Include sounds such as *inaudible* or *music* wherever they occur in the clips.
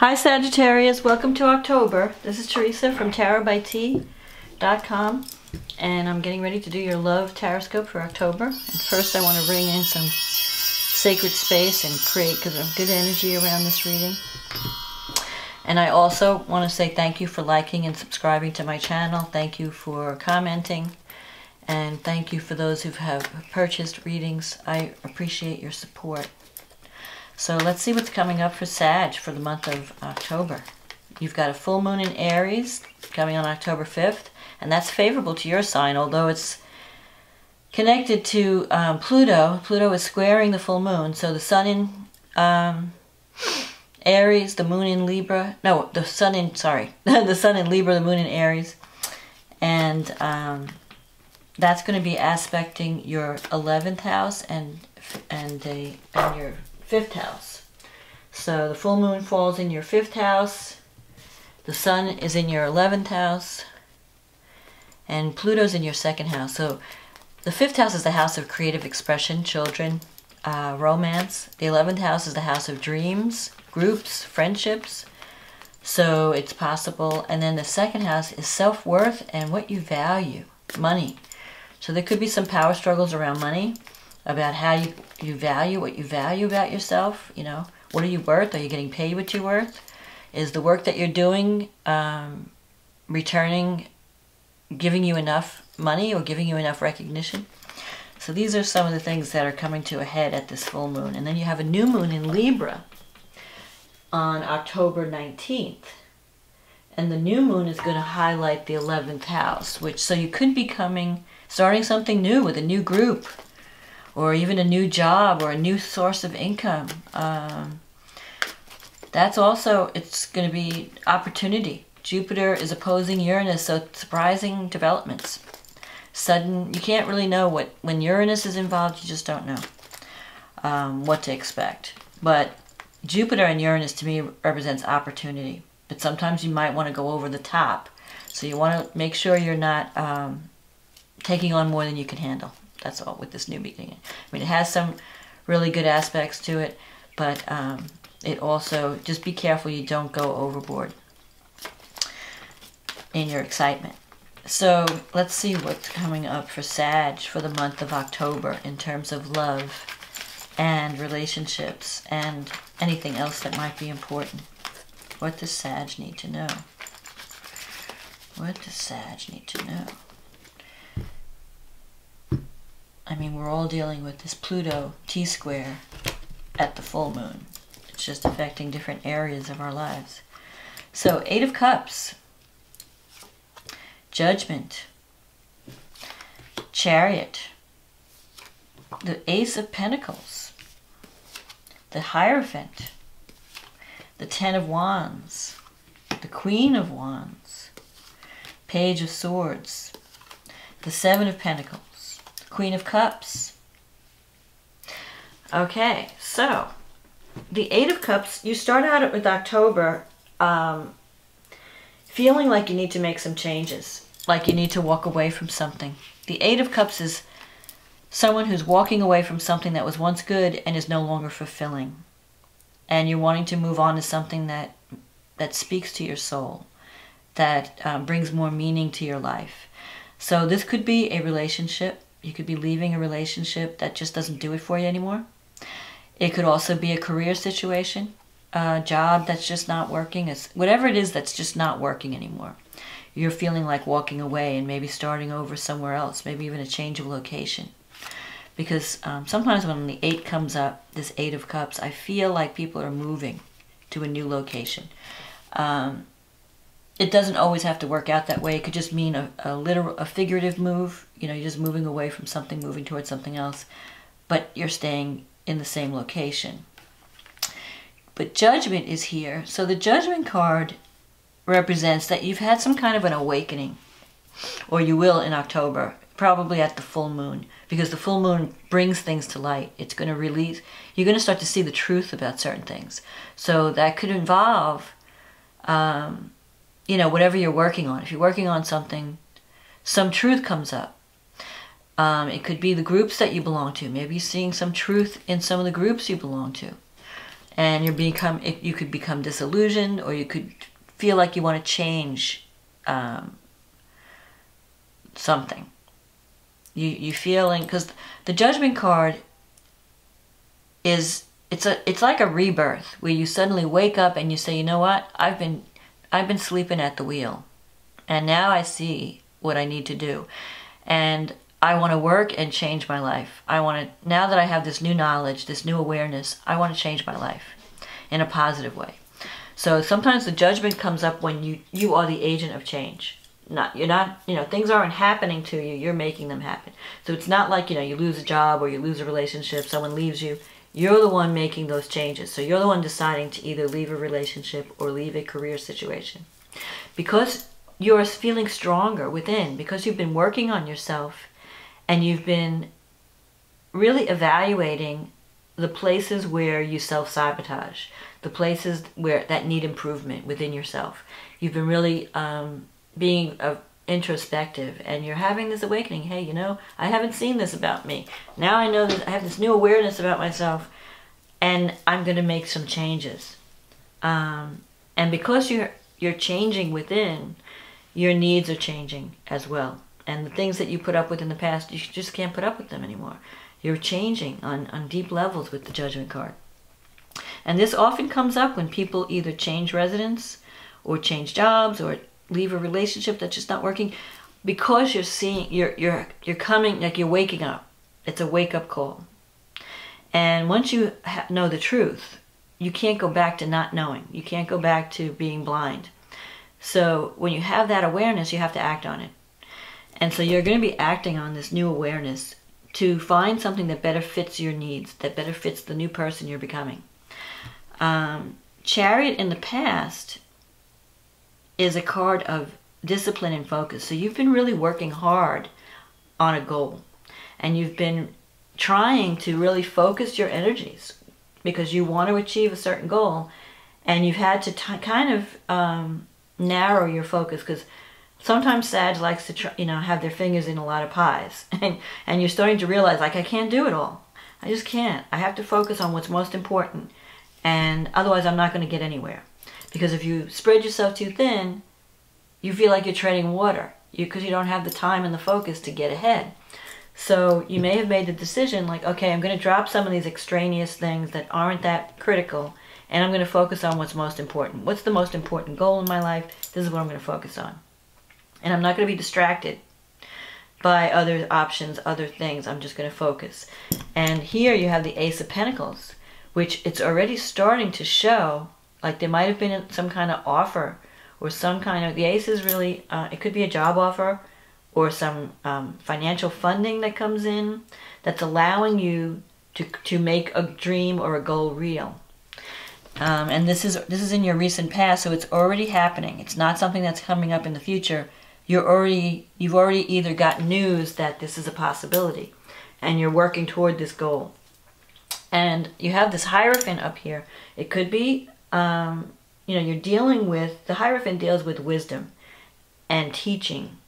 Hi Sagittarius, welcome to October. This is Teresa from tarotbyt.com and I'm getting ready to do your love TarotScope for October. And first I want to bring in some sacred space and create good energy around this reading. And I also want to say thank you for liking and subscribing to my channel. Thank you for commenting. And thank you for those who have purchased readings. I appreciate your support. So let's see what's coming up for Sag for the month of October. You've got a full moon in Aries coming on October 5th, and that's favorable to your sign, although it's connected to um, Pluto. Pluto is squaring the full moon, so the sun in um, Aries, the moon in Libra. No, the sun in, sorry, *laughs* the sun in Libra, the moon in Aries. And um, that's going to be aspecting your 11th house and and, a, and your fifth house. So the full moon falls in your fifth house, the sun is in your 11th house, and Pluto's in your second house. So the fifth house is the house of creative expression, children, uh, romance. The 11th house is the house of dreams, groups, friendships. So it's possible. And then the second house is self worth and what you value, money. So there could be some power struggles around money about how you, you value what you value about yourself. You know, what are you worth? Are you getting paid what you're worth? Is the work that you're doing um, returning, giving you enough money or giving you enough recognition? So these are some of the things that are coming to a head at this full moon. And then you have a new moon in Libra on October 19th. And the new moon is going to highlight the 11th house, which so you could be coming, starting something new with a new group, or even a new job or a new source of income. Um, that's also, it's going to be opportunity. Jupiter is opposing Uranus, so surprising developments. Sudden, you can't really know what, when Uranus is involved, you just don't know um, what to expect. But Jupiter and Uranus to me represents opportunity. But sometimes you might want to go over the top. So you want to make sure you're not um, taking on more than you can handle. That's all with this new beginning. I mean, it has some really good aspects to it, but um, it also, just be careful you don't go overboard in your excitement. So let's see what's coming up for Sag for the month of October in terms of love and relationships and anything else that might be important. What does Sag need to know? What does Sag need to know? I mean, we're all dealing with this Pluto T-square at the full moon. It's just affecting different areas of our lives. So, Eight of Cups, Judgment, Chariot, the Ace of Pentacles, the Hierophant, the Ten of Wands, the Queen of Wands, Page of Swords, the Seven of Pentacles, Queen of Cups. Okay, so the Eight of Cups, you start out with October um, feeling like you need to make some changes, like you need to walk away from something. The Eight of Cups is someone who's walking away from something that was once good and is no longer fulfilling. And you're wanting to move on to something that that speaks to your soul, that um, brings more meaning to your life. So this could be a relationship you could be leaving a relationship that just doesn't do it for you anymore. It could also be a career situation, a job that's just not working. It's whatever it is that's just not working anymore. You're feeling like walking away and maybe starting over somewhere else, maybe even a change of location. Because um, sometimes when the eight comes up, this eight of cups, I feel like people are moving to a new location. Um, it doesn't always have to work out that way. It could just mean a, a literal, a figurative move. You know, you're just moving away from something, moving towards something else, but you're staying in the same location. But judgment is here. So the judgment card represents that you've had some kind of an awakening, or you will in October, probably at the full moon, because the full moon brings things to light. It's going to release, you're going to start to see the truth about certain things. So that could involve um, you know, whatever you're working on. If you're working on something, some truth comes up. Um, it could be the groups that you belong to. Maybe you're seeing some truth in some of the groups you belong to. and you're become you could become disillusioned or you could feel like you want to change um, something you you feeling because the judgment card is it's a it's like a rebirth where you suddenly wake up and you say you know what i've been i've been sleeping at the wheel and now i see what i need to do. And i want to work and change my life. I want to now that i have this new knowledge this new awareness i want to change my life in a positive way. So sometimes the judgment comes up when you you are the agent of change. Not you're not you know things aren't happening to you you're making them happen. So it's not like you know you lose a job or you lose a relationship someone leaves you you're the one making those changes so you're the one deciding to either leave a relationship or leave a career situation. Because you're feeling stronger within because you've been working on yourself and you've been really evaluating the places where you self-sabotage the places where that need improvement within yourself. You've been really um, being uh, introspective and you're having this awakening. Hey you know i haven't seen this about me. Now i know that i have this new awareness about myself and i'm going to make some changes. Um, and because you're you're changing within your needs are changing as well. And the things that you put up with in the past you just can't put up with them anymore. You're changing on, on deep levels with the judgment card. And this often comes up when people either change residence or change jobs or leave a relationship that's just not working because you're seeing you're you're you're coming like you're waking up. It's a wake up call. And once you know the truth you can't go back to not knowing. You can't go back to being blind. So when you have that awareness you have to act on it. And so you're going to be acting on this new awareness to find something that better fits your needs that better fits the new person you're becoming. Um, chariot in the past is a card of discipline and focus. So you've been really working hard on a goal and you've been trying to really focus your energies because you want to achieve a certain goal and you've had to kind of um, narrow your focus because sometimes Sag likes to try, you know have their fingers in a lot of pies *laughs* and and you're starting to realize like I can't do it all. I just can't. I have to focus on what's most important and otherwise I'm not going to get anywhere because if you spread yourself too thin, you feel like you're treading water because you, you don't have the time and the focus to get ahead. So you may have made the decision like, okay, I'm going to drop some of these extraneous things that aren't that critical and I'm going to focus on what's most important. What's the most important goal in my life? This is what I'm going to focus on. And I'm not going to be distracted by other options, other things. I'm just going to focus. And here you have the Ace of Pentacles, which it's already starting to show like there might have been some kind of offer or some kind of, the ACE is really, uh, it could be a job offer or some um, financial funding that comes in that's allowing you to, to make a dream or a goal real. Um, and this is this is in your recent past, so it's already happening. It's not something that's coming up in the future. You're already you've already either got news that this is a possibility, and you're working toward this goal. And you have this hierophant up here. It could be um, you know, you're dealing with, the Hierophant deals with wisdom and teaching,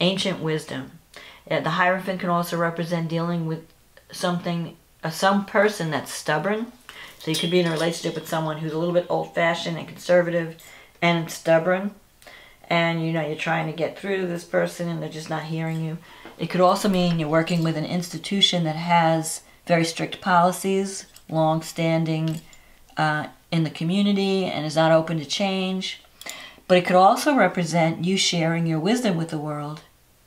ancient wisdom. The Hierophant can also represent dealing with something, uh, some person that's stubborn. So you could be in a relationship with someone who's a little bit old-fashioned and conservative and stubborn. And, you know, you're trying to get through to this person and they're just not hearing you. It could also mean you're working with an institution that has very strict policies, long-standing uh, in the community and is not open to change. But it could also represent you sharing your wisdom with the world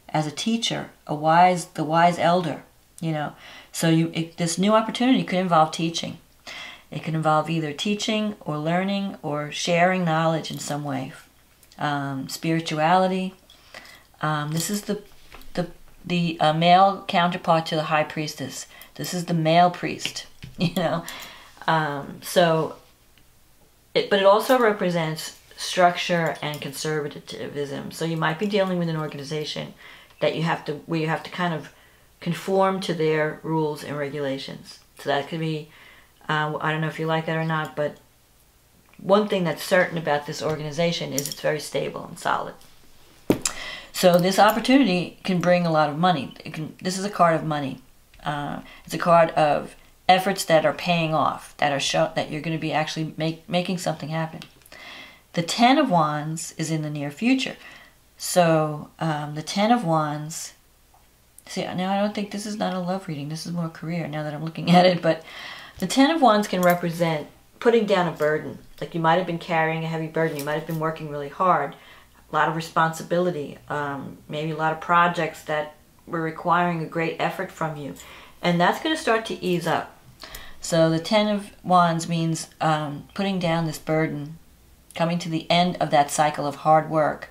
as a teacher, a wise, the wise elder, you know. So you, it, this new opportunity could involve teaching. It could involve either teaching or learning or sharing knowledge in some way. Um, spirituality. Um, this is the the the uh, male counterpart to the high priestess. This is the male priest, *laughs* you know. Um, so it, but it also represents structure and conservatism. So you might be dealing with an organization that you have to, where you have to kind of conform to their rules and regulations. So that could be, uh, I don't know if you like that or not, but one thing that's certain about this organization is it's very stable and solid. So this opportunity can bring a lot of money. Can, this is a card of money. Uh, it's a card of efforts that are paying off, that are show that you're going to be actually make, making something happen. The Ten of Wands is in the near future. So um, the Ten of Wands, see, now I don't think this is not a love reading. This is more career now that I'm looking at it. But the Ten of Wands can represent putting down a burden. Like you might have been carrying a heavy burden. You might have been working really hard. A lot of responsibility. Um, maybe a lot of projects that were requiring a great effort from you. And that's going to start to ease up. So the Ten of Wands means um, putting down this burden, coming to the end of that cycle of hard work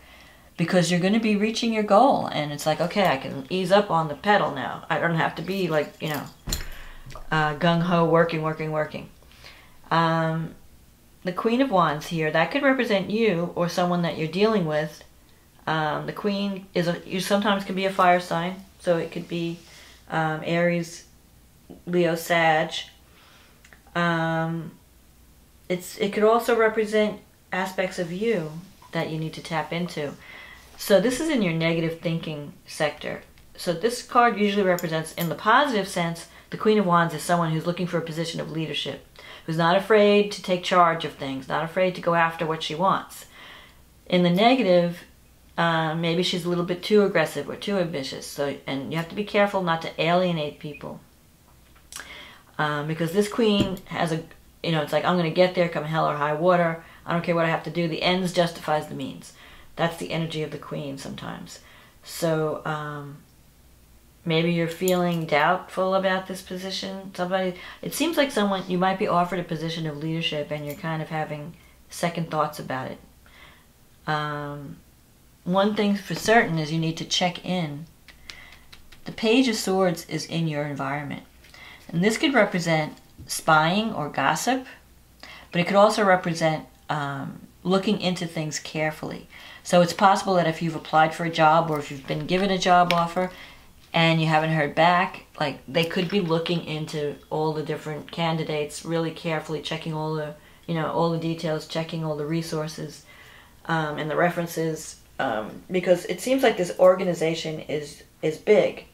because you're going to be reaching your goal. And it's like, okay, I can ease up on the pedal now. I don't have to be like, you know, uh, gung-ho, working, working, working. Um, the Queen of Wands here, that could represent you or someone that you're dealing with. Um, the Queen is a, you sometimes can be a fire sign, so it could be um, Aries, Leo, Sag. Um, it's it could also represent aspects of you that you need to tap into. So this is in your negative thinking sector. So this card usually represents, in the positive sense, the Queen of Wands is someone who's looking for a position of leadership, who's not afraid to take charge of things, not afraid to go after what she wants. In the negative, uh, maybe she's a little bit too aggressive or too ambitious. So, and you have to be careful not to alienate people, um, because this queen has a, you know, it's like I'm going to get there, come hell or high water. I don't care what I have to do. The ends justifies the means. That's the energy of the queen sometimes. So um, maybe you're feeling doubtful about this position. Somebody, it seems like someone you might be offered a position of leadership, and you're kind of having second thoughts about it. Um, one thing for certain is you need to check in. The Page of Swords is in your environment. And this could represent spying or gossip, but it could also represent um, looking into things carefully. So it's possible that if you've applied for a job or if you've been given a job offer and you haven't heard back, like they could be looking into all the different candidates really carefully, checking all the, you know, all the details, checking all the resources um, and the references um, because it seems like this organization is is big.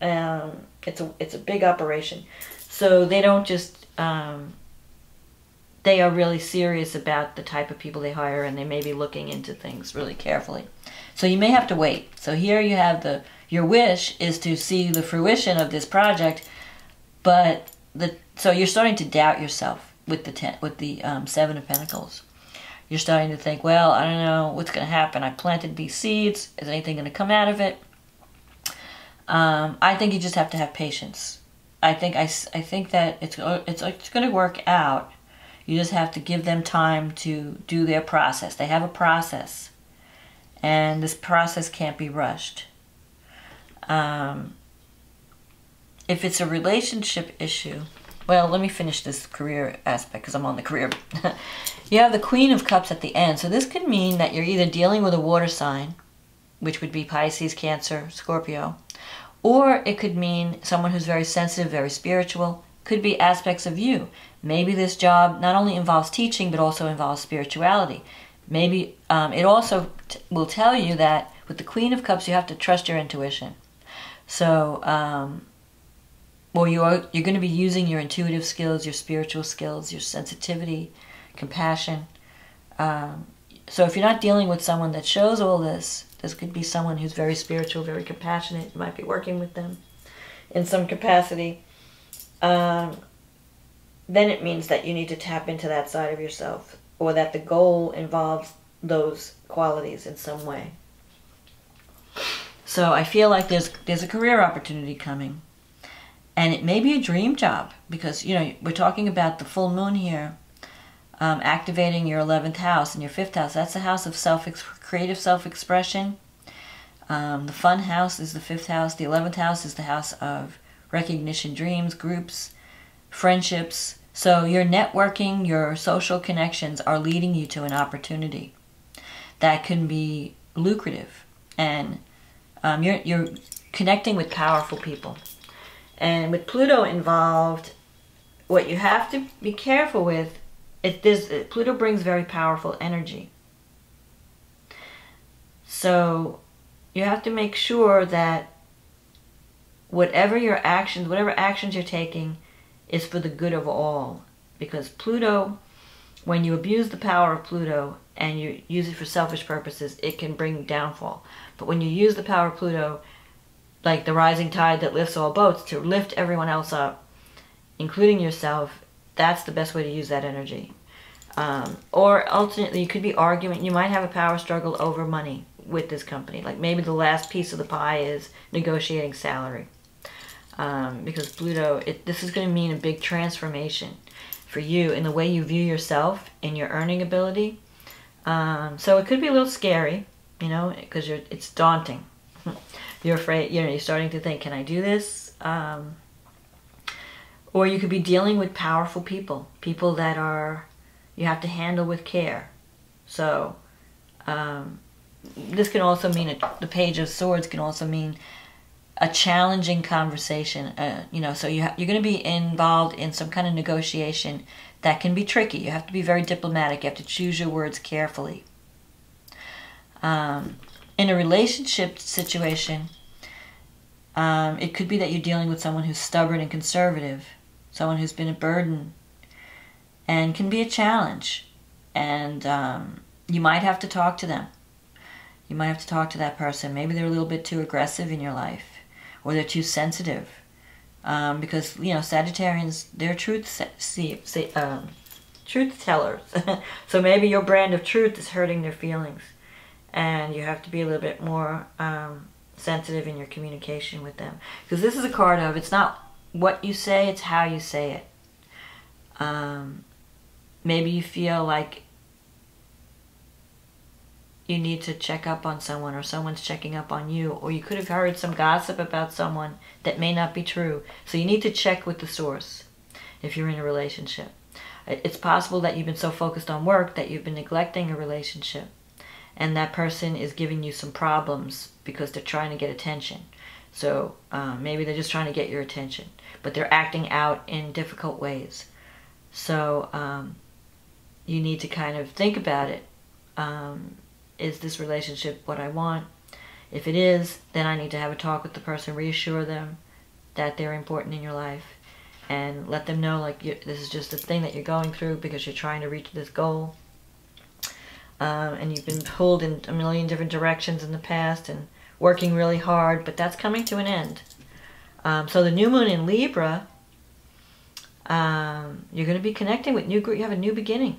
Um, it's a it's a big operation, so they don't just um, they are really serious about the type of people they hire, and they may be looking into things really carefully. So you may have to wait. So here you have the your wish is to see the fruition of this project, but the so you're starting to doubt yourself with the ten, with the um, seven of Pentacles you're starting to think, well, I don't know what's going to happen. I planted these seeds. Is anything going to come out of it? Um, I think you just have to have patience. I think I, I think that it's it's it's going to work out. You just have to give them time to do their process. They have a process, and this process can't be rushed. Um, if it's a relationship issue, well, let me finish this career aspect because I'm on the career. *laughs* you have the Queen of Cups at the end. So this could mean that you're either dealing with a water sign, which would be Pisces, Cancer, Scorpio, or it could mean someone who's very sensitive, very spiritual. Could be aspects of you. Maybe this job not only involves teaching, but also involves spirituality. Maybe um, it also will tell you that with the Queen of Cups, you have to trust your intuition. So um, well, you are, you're going to be using your intuitive skills, your spiritual skills, your sensitivity, compassion. Um, so if you're not dealing with someone that shows all this, this could be someone who's very spiritual, very compassionate. You might be working with them in some capacity. Um, then it means that you need to tap into that side of yourself or that the goal involves those qualities in some way. So I feel like there's there's a career opportunity coming and it may be a dream job because you know we're talking about the full moon here um, activating your 11th house and your 5th house. That's the house of self creative self-expression. Um, the fun house is the 5th house. The 11th house is the house of recognition dreams groups friendships. So your networking your social connections are leading you to an opportunity that can be lucrative and um, you're, you're connecting with powerful people. And with Pluto involved, what you have to be careful with is this Pluto brings very powerful energy. So you have to make sure that whatever your actions, whatever actions you're taking, is for the good of all. Because Pluto, when you abuse the power of Pluto and you use it for selfish purposes, it can bring downfall. But when you use the power of Pluto, like the rising tide that lifts all boats, to lift everyone else up, including yourself, that's the best way to use that energy. Um, or ultimately, you could be arguing, you might have a power struggle over money with this company. Like maybe the last piece of the pie is negotiating salary. Um, because Pluto, it, this is going to mean a big transformation for you in the way you view yourself and your earning ability. Um, so it could be a little scary, you know, because it's daunting. *laughs* you're afraid, you know, you're starting to think, can I do this? Um, or you could be dealing with powerful people, people that are you have to handle with care. So um, this can also mean a, the Page of Swords can also mean a challenging conversation. Uh, you know, so you you're going to be involved in some kind of negotiation that can be tricky. You have to be very diplomatic. You have to choose your words carefully. Um, in a relationship situation, um, it could be that you're dealing with someone who's stubborn and conservative, someone who's been a burden, and can be a challenge. And um, you might have to talk to them. You might have to talk to that person. Maybe they're a little bit too aggressive in your life or they're too sensitive. Um, because you know Sagittarians, they're truth see, see, um, truth tellers. *laughs* so maybe your brand of truth is hurting their feelings, and you have to be a little bit more um, sensitive in your communication with them. Because this is a card of it's not what you say, it's how you say it. Um, maybe you feel like you need to check up on someone or someone's checking up on you or you could have heard some gossip about someone that may not be true. So you need to check with the source if you're in a relationship. It's possible that you've been so focused on work that you've been neglecting a relationship and that person is giving you some problems because they're trying to get attention. So um, maybe they're just trying to get your attention, but they're acting out in difficult ways. So um, you need to kind of think about it. Um, is this relationship what I want? If it is, then I need to have a talk with the person, reassure them that they're important in your life, and let them know like this is just a thing that you're going through because you're trying to reach this goal. Um, and you've been pulled in a million different directions in the past and working really hard, but that's coming to an end. Um, so the new moon in Libra, um, you're going to be connecting with new. group. You have a new beginning.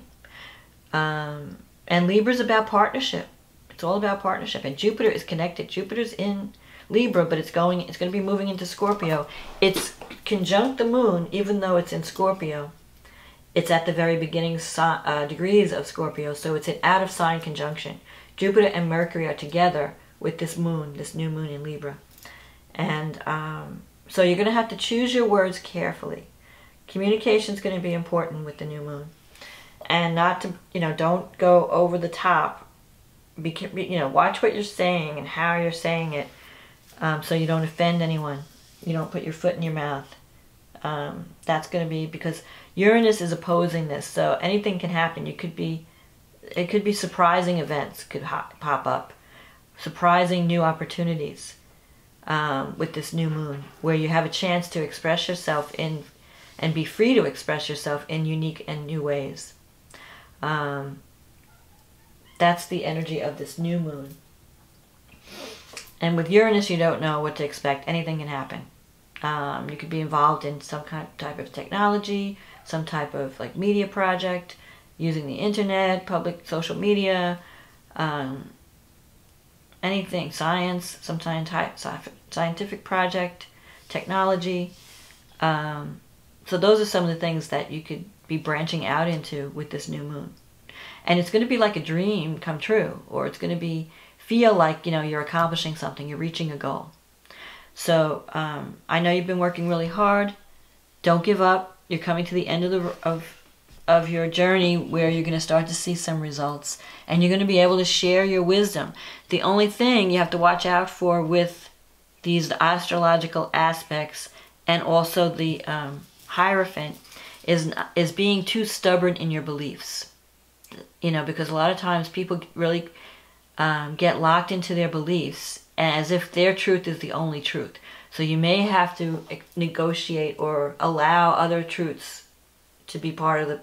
Um, and Libra is about partnership. It's all about partnership. And Jupiter is connected. Jupiter's in Libra, but it's going. It's going to be moving into Scorpio. It's conjunct the Moon, even though it's in Scorpio. It's at the very beginning uh, degrees of Scorpio, so it's an out of sign conjunction. Jupiter and Mercury are together with this Moon, this new Moon in Libra, and um, so you're going to have to choose your words carefully. Communication is going to be important with the new Moon. And not to you know don't go over the top. Be you know watch what you're saying and how you're saying it um, so you don't offend anyone. You don't put your foot in your mouth. Um, that's going to be because Uranus is opposing this so anything can happen. You could be it could be surprising events could pop up surprising new opportunities um, with this new moon where you have a chance to express yourself in and be free to express yourself in unique and new ways um, that's the energy of this new moon. And with Uranus, you don't know what to expect. Anything can happen. Um, you could be involved in some kind of type of technology, some type of like media project, using the internet, public social media, um, anything, science, some scientific project, technology. Um, so those are some of the things that you could be branching out into with this new moon. And it's going to be like a dream come true, or it's going to be feel like you know you're accomplishing something, you're reaching a goal. So um, I know you've been working really hard. Don't give up. You're coming to the end of the of of your journey where you're going to start to see some results, and you're going to be able to share your wisdom. The only thing you have to watch out for with these astrological aspects and also the um, Hierophant is is being too stubborn in your beliefs. You know, because a lot of times people really um, get locked into their beliefs as if their truth is the only truth. So you may have to negotiate or allow other truths to be part of the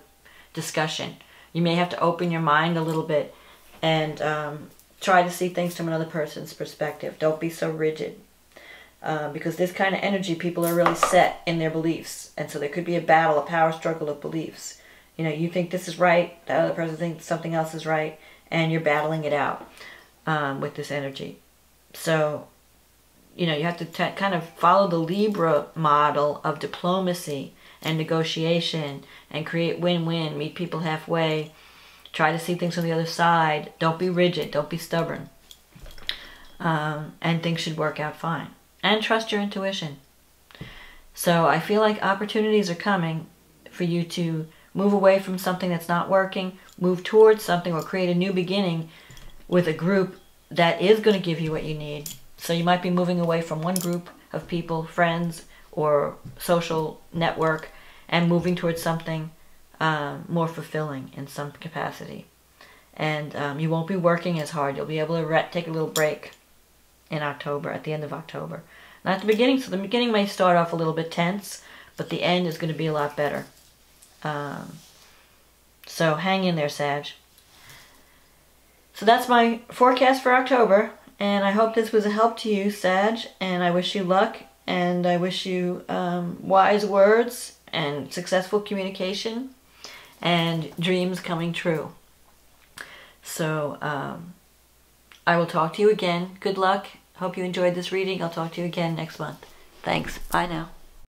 discussion. You may have to open your mind a little bit and um, try to see things from another person's perspective. Don't be so rigid. Uh, because this kind of energy, people are really set in their beliefs. And so there could be a battle, a power struggle of beliefs. You know, you think this is right, the other person thinks something else is right, and you're battling it out um, with this energy. So, you know, you have to kind of follow the Libra model of diplomacy and negotiation and create win-win, meet people halfway, try to see things on the other side. Don't be rigid, don't be stubborn. Um, and things should work out fine. And trust your intuition. So I feel like opportunities are coming for you to move away from something that's not working, move towards something or create a new beginning with a group that is going to give you what you need. So you might be moving away from one group of people, friends, or social network, and moving towards something um, more fulfilling in some capacity. And um, you won't be working as hard. You'll be able to take a little break in October, at the end of October. Not the beginning, so the beginning may start off a little bit tense, but the end is going to be a lot better. Um, so hang in there, Sag. So that's my forecast for October, and I hope this was a help to you, Sag, and I wish you luck, and I wish you um, wise words and successful communication and dreams coming true. So um, I will talk to you again. Good luck. Hope you enjoyed this reading. I'll talk to you again next month. Thanks. Bye now.